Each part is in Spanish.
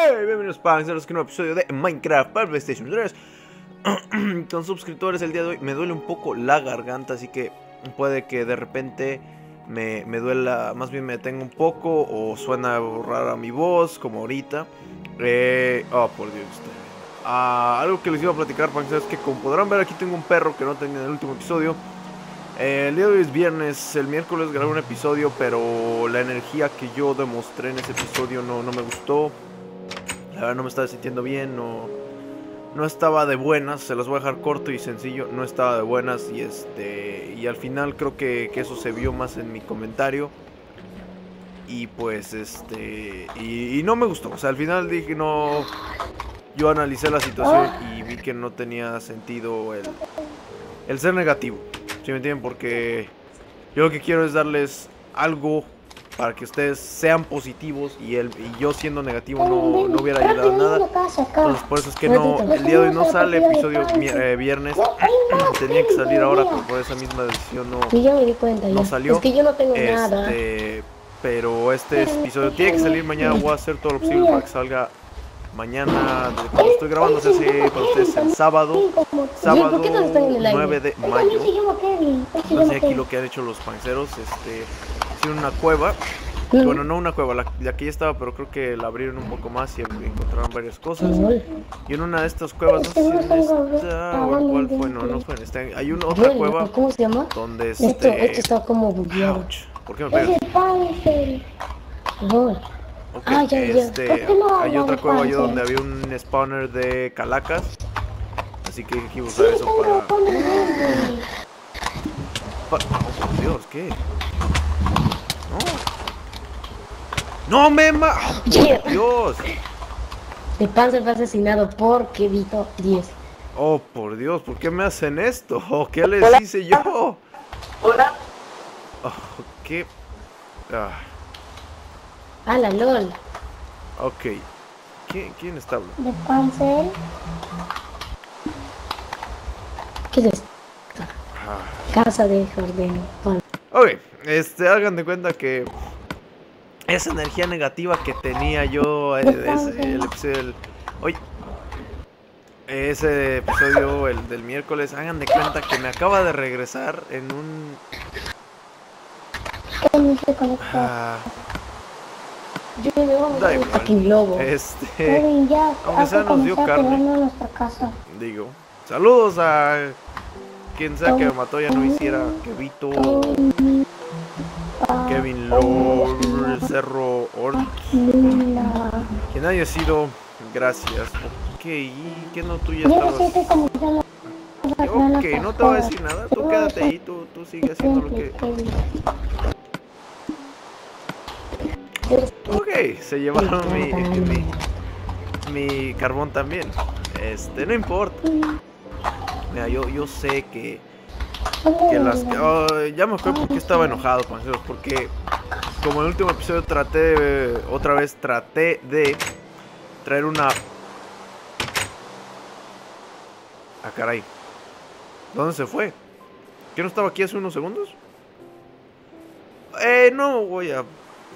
Hey, bienvenidos para un nuevo episodio de Minecraft para PlayStation 3 Con suscriptores el día de hoy me duele un poco la garganta Así que puede que de repente me, me duela, más bien me detenga un poco O suena rara mi voz como ahorita. Eh, Oh, por Dios. Ah, Algo que les iba a platicar, para es que como podrán ver aquí tengo un perro que no tenía en el último episodio. El día de hoy es viernes, el miércoles grabé un episodio, pero la energía que yo demostré en ese episodio no, no me gustó. La verdad no me estaba sintiendo bien, no, no estaba de buenas, se las voy a dejar corto y sencillo, no estaba de buenas y este y al final creo que, eso se vio más en mi comentario. Y pues este y, no me gustó, o sea, al final dije no yo analicé la situación y vi que no tenía sentido el, el ser negativo. ¿Sí me entienden? Porque yo lo que quiero es darles algo para que ustedes sean positivos y, el, y yo siendo negativo no, no hubiera ayudado nada. Entonces por eso es que no, el día de hoy no sale episodio eh, viernes, tenía que salir ahora, pero por esa misma decisión no, no salió. Es que yo no tengo nada. Este, pero este episodio tiene que salir mañana, voy a hacer todo lo posible para que salga mañana, cuando estoy grabando, se hace para ustedes el sábado, sábado 9 de mayo. Sé aquí lo que han hecho los panceros, este, una cueva, bueno, no una cueva, la, aquí ya estaba, pero creo que la abrieron un poco más y encontraron varias cosas. Y en una de estas cuevas, no sé si en esta o en cuál fue, no, no fue en esta. Hay una otra cueva. ¿Cómo se llama? Donde este. Esto, esto está como bugueado. ¿Por qué me pegas? Okay, ah, ya, este, hay otra cueva yo donde había un spawner de calacas. Así que hay que usar eso para... para... Oh, Dios, ¿qué? No. ¡No me ma... Por Dios! De Panzer fue asesinado por Kevito 10. Oh, por Dios, ¿por qué me hacen esto? ¿Qué les hice yo? Hola. Oh, ¿Qué? Ah. Ah, la LOL. Ok. ¿Quién, quién está hablando? De Panzer. ¿Qué es esto? Ah. Casa de jardín. Ok, este, hagan de cuenta que esa energía negativa que tenía yo ese, el episodio Oye, ese episodio el del miércoles, hagan de cuenta que me acaba de regresar en un... Ah, yo da igual. Este, aunque sea nos dio carne. Digo, saludos a quien sea que me mató ya no hiciera Kevito, Kevin Lord, Cerro Ort, quien haya sido, gracias. Ok, que no tú ya estabas. Ok, no te voy a decir nada, tú quédate ahí, tú, tú sigue haciendo lo que... Ok, se llevaron mi, mi, mi, carbón también. Este, no importa. Mira, yo, yo sé que, que las... Ya me acuerdo por qué estaba enojado, porque como en el último episodio traté, otra vez traté de traer una... Ah, caray. ¿Dónde se fue? ¿Que no estaba aquí hace unos segundos? Eh, no voy a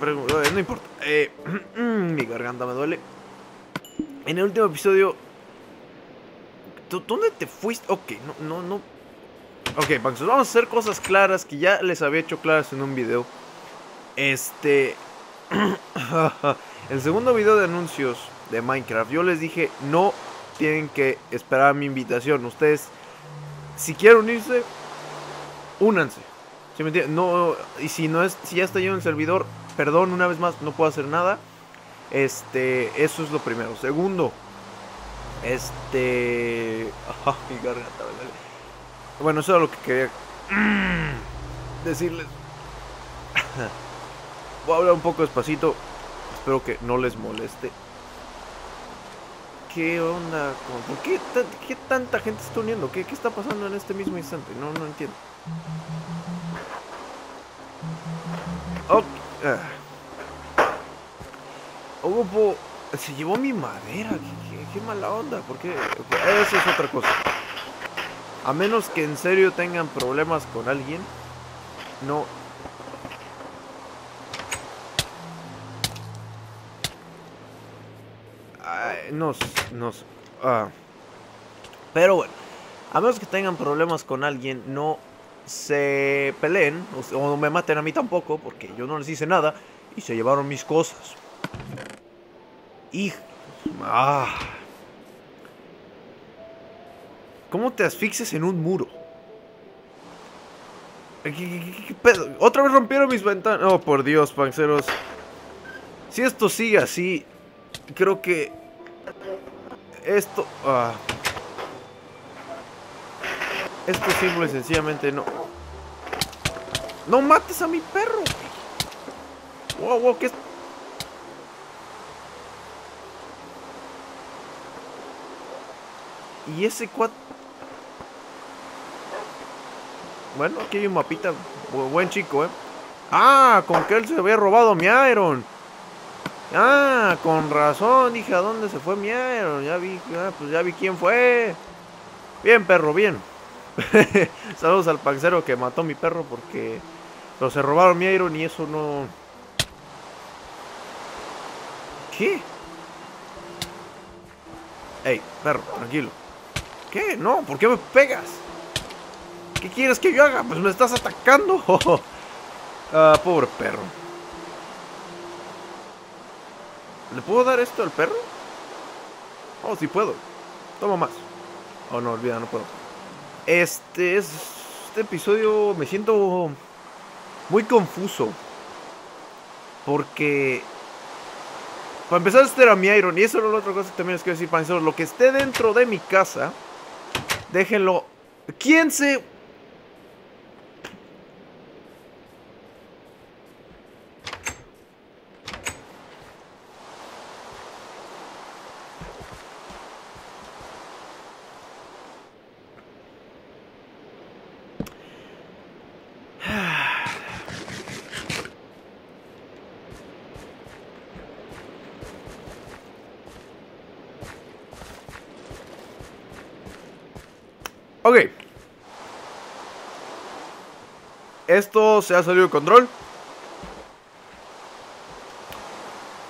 no importa. Eh, mi garganta me duele. En el último episodio... ¿Dónde te fuiste? Ok, no, no, no... Ok, vamos a hacer cosas claras que ya les había hecho claras en un video. Este... el segundo video de anuncios de Minecraft, yo les dije, no tienen que esperar mi invitación. Ustedes, si quieren unirse, únanse. ¿Sí me No, y si no es, si ya está yo en el servidor, perdón, una vez más, no puedo hacer nada. Este, eso es lo primero. Segundo, este. mi garganta, Bueno, eso era lo que quería decirles. Voy a hablar un poco despacito. Espero que no les moleste. ¿Qué onda? ¿Por qué, qué tanta gente está uniendo? ¿Qué, ¿Qué está pasando en este mismo instante? No, no entiendo. Ok. Ah. Hugo se llevó mi madera. Qué, mala onda. Porque eso es otra cosa. A menos que en serio tengan problemas con alguien, no. no, no. Ah. Pero bueno, a menos que tengan problemas con alguien, no se peleen o, me maten a mí tampoco, porque yo no les hice nada y se llevaron mis cosas. Y... Ah. ¿Cómo te asfixias en un muro? ¿Qué, pedo? Otra vez rompieron mis ventanas. Oh, por Dios, panceros. Si esto sigue así, creo que esto... Ah, esto simple sencillamente no... ¡No mates a mi perro! Wow, wow, ¿qué? Y ese cuat... Bueno, aquí hay un mapita. Buen chico, ¿eh? Ah, con que él se había robado mi Iron. Ah, con razón, dije, ¿a dónde se fue mi Iron? Ya vi, pues ya vi quién fue. Bien, perro, bien. Saludos al pancero que mató a mi perro porque pero se robaron mi Iron y eso no... ¿Qué? Ey, perro, tranquilo. ¿Qué? No, ¿por qué me pegas? ¿Qué quieres que yo haga? Pues me estás atacando. ah, pobre perro. ¿Le puedo dar esto al perro? Oh, sí puedo. Toma más. Oh, no, olvida, no puedo. Este es... Este episodio me siento muy confuso. Porque... Para empezar, este era mi Iron. Y eso es la otra cosa que también les quiero decir, panceros. Lo que esté dentro de mi casa, déjenlo. ¿Quién se Ok. Esto se ha salido de control.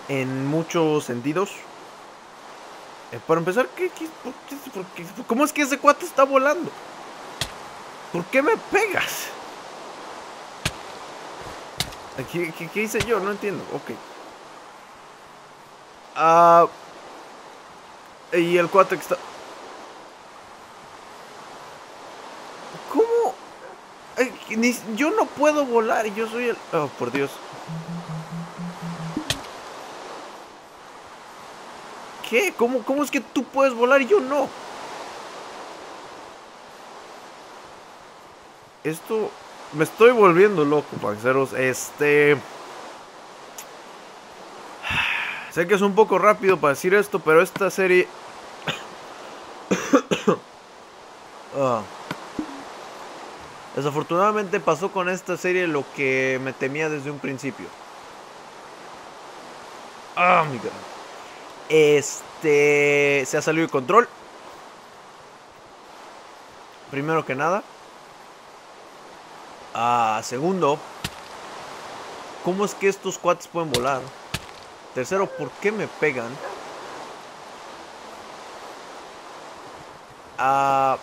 En muchos sentidos. Eh, para empezar, ¿qué, cómo es que ese cuate está volando? ¿Por qué me pegas? ¿Qué, qué hice yo? No entiendo. Ok. Ah... y el cuate que está... yo no puedo volar yo soy el... Oh, por Dios. ¿Qué? ¿Cómo, ¿Cómo es que tú puedes volar y yo no? Esto... Me estoy volviendo loco, panceros. Este... Sé que es un poco rápido para decir esto, pero esta serie... ah. Desafortunadamente pasó con esta serie lo que me temía desde un principio. Ah, mi God. Este. Se ha salido de control. Primero que nada. Ah, segundo. ¿Cómo es que estos cuates pueden volar? Tercero, ¿por qué me pegan? Ah.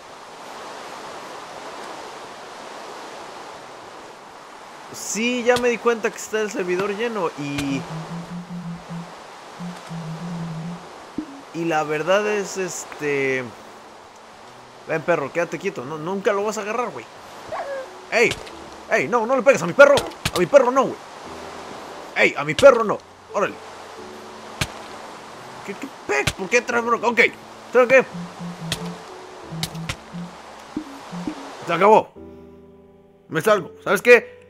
Sí, ya me di cuenta que está el servidor lleno y... Y la verdad es, este... Ven, perro, quédate quieto. No, nunca lo vas a agarrar, güey. ¡Ey! ¡Ey! No, no le pegues a mi perro. A mi perro no, güey. ¡Ey! A mi perro no. Órale. ¿Qué, qué pe ¿Por qué traes bronca? Ok. ¿Sabes qué? Se acabó. Me salgo. ¿Sabes qué?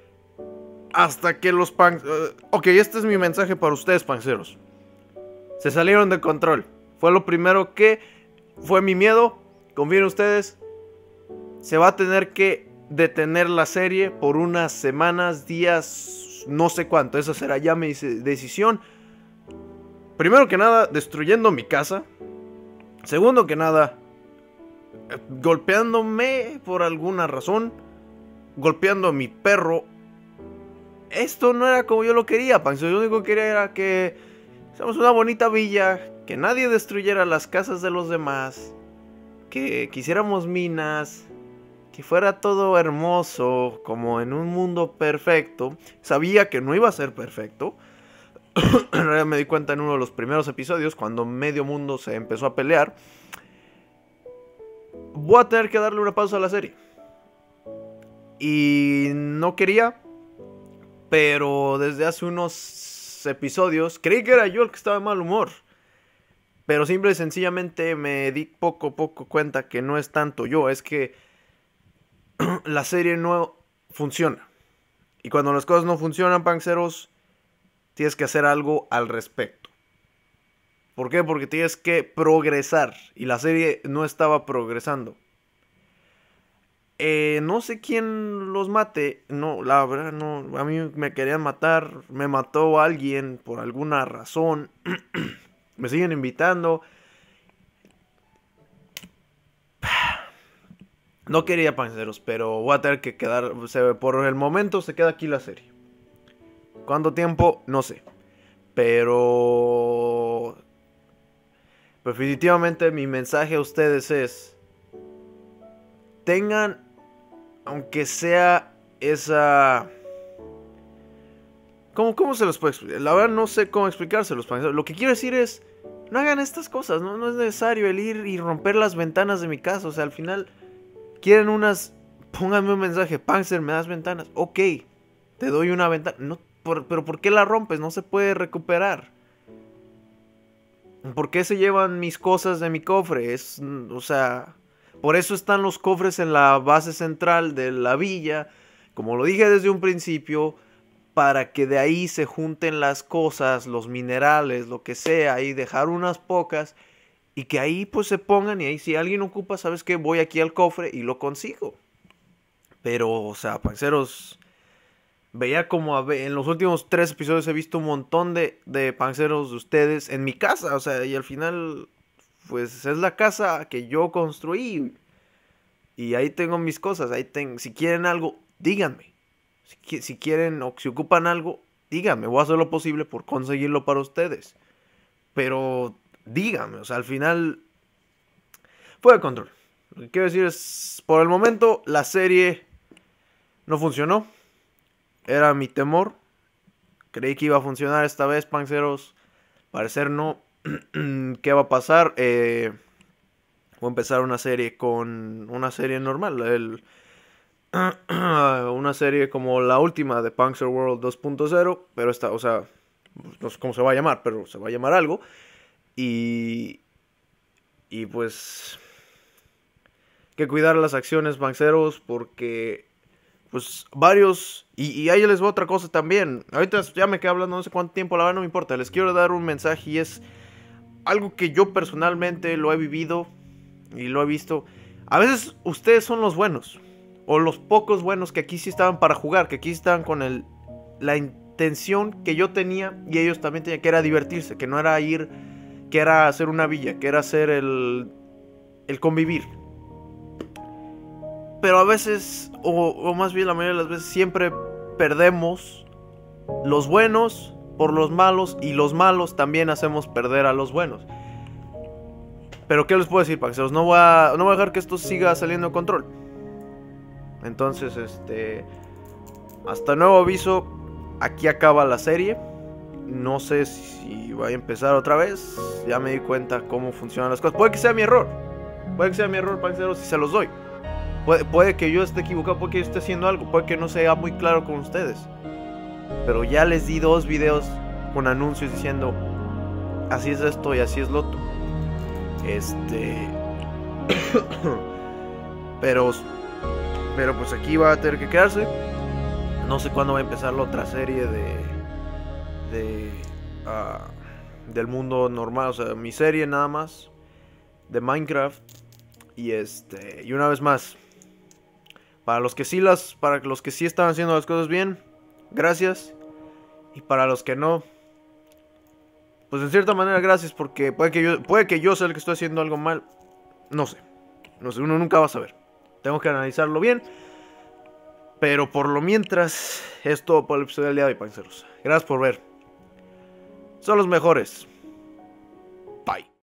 Hasta que los pan... Eh, ok, este es mi mensaje para ustedes, panceros. Se salieron de control. Fue lo primero que... Fue mi miedo. Confíen ustedes. Se va a tener que detener la serie por unas semanas, días, no sé cuánto. Esa será ya mi decisión. Primero que nada, destruyendo mi casa. Segundo que nada, eh, golpeándome por alguna razón. Golpeando a mi perro esto no era como yo lo quería, Pancho. Yo lo único que quería era que seamos una bonita villa, que nadie destruyera las casas de los demás, que quisiéramos minas, que fuera todo hermoso, como en un mundo perfecto. Sabía que no iba a ser perfecto. en realidad me di cuenta en uno de los primeros episodios, cuando medio mundo se empezó a pelear. Voy a tener que darle una pausa a la serie. Y no quería, pero desde hace unos episodios creí que era yo el que estaba de mal humor. Pero simple y sencillamente me di poco a poco cuenta que no es tanto yo, es que la serie no funciona. Y cuando las cosas no funcionan, panceros, tienes que hacer algo al respecto. ¿Por qué? Porque tienes que progresar. Y la serie no estaba progresando. Eh, no sé quién los mate. No, la verdad, no. A mí me querían matar. Me mató alguien por alguna razón. me siguen invitando. No quería panceros, pero voy a tener que quedar. por el momento se queda aquí la serie. ¿Cuánto tiempo? No sé. Pero. Definitivamente mi mensaje a ustedes es. Tengan. Aunque sea esa. ¿Cómo, cómo se los puede explicar? La verdad no sé cómo explicárselos. Lo que quiero decir es. No hagan estas cosas. No, no es necesario el ir y romper las ventanas de mi casa. O sea, al final Quieren unas. Pónganme un mensaje. Panzer, ¿me das ventanas? Ok. Te doy una ventana. No, pero ¿por qué la rompes? No se puede recuperar. ¿Por qué se llevan mis cosas de mi cofre? Es. O sea. Por eso están los cofres en la base central de la villa. Como lo dije desde un principio. Para que de ahí se junten las cosas, los minerales, lo que sea, y dejar unas pocas y que ahí pues se pongan y ahí si alguien ocupa, ¿sabes qué? Voy aquí al cofre y lo consigo. Pero, o sea, panceros, veía como en los últimos tres episodios he visto un montón de, de panceros de ustedes en mi casa, o sea, y al final, pues es la casa que yo construí. Y ahí tengo mis cosas, ahí tengo, si quieren algo, díganme. Si, quieren o si ocupan algo, díganme, voy a hacer lo posible por conseguirlo para ustedes. Pero dígame, o sea, al final fue de control. Lo que quiero decir es, por el momento la serie no funcionó. Era mi temor. Creí que iba a funcionar esta vez, Panceros. Parecer no. ¿Qué va a pasar? Eh, voy a empezar una serie con una serie normal. Una serie como la última de Panzer World 2.0. Pero esta, o sea, no sé cómo se va a llamar, pero se va a llamar algo. Y, y pues que cuidar las acciones banceros porque pues varios y, y ahí les voy otra cosa también. Ahorita ya me quedé hablando no sé cuánto tiempo, la verdad no me importa. Les quiero dar un mensaje y es algo que yo personalmente lo he vivido y lo he visto. A veces ustedes son los buenos o los pocos buenos que aquí sí estaban para jugar, que aquí estaban con el la intención que yo tenía y ellos también tenían que era divertirse, que no era ir que era hacer una villa, que era hacer el, el convivir. Pero a veces, o, más bien la mayoría de las veces, siempre perdemos los buenos por los malos y los malos también hacemos perder a los buenos. Pero ¿qué les puedo decir, Paxeros? No voy a, no voy a dejar que esto siga saliendo de control. Entonces, este... Hasta nuevo aviso, aquí acaba la serie. No sé si voy a empezar otra vez. Ya me di cuenta cómo funcionan las cosas. Puede que sea mi error. Puede que sea mi error, panceros, si se los doy. Puede, puede, que yo esté equivocado, puede que yo esté haciendo algo, puede que no sea muy claro con ustedes. Pero ya les di dos videos con anuncios diciendo, así es esto y así es lo otro. Este... pero... Pero pues aquí va a tener que quedarse. No sé cuándo va a empezar la otra serie de de, ah, del mundo normal, o sea, mi serie nada más de Minecraft. Y este, y una vez más, para los que sí las, para los que sí están haciendo las cosas bien, gracias. Y para los que no, pues en cierta manera gracias porque puede que yo, puede que yo sea el que estoy haciendo algo mal. No sé, no sé, uno nunca va a saber. Tengo que analizarlo bien. Pero por lo mientras, es todo por el episodio del día de hoy, Panceros. Gracias por ver son los mejores. Bye.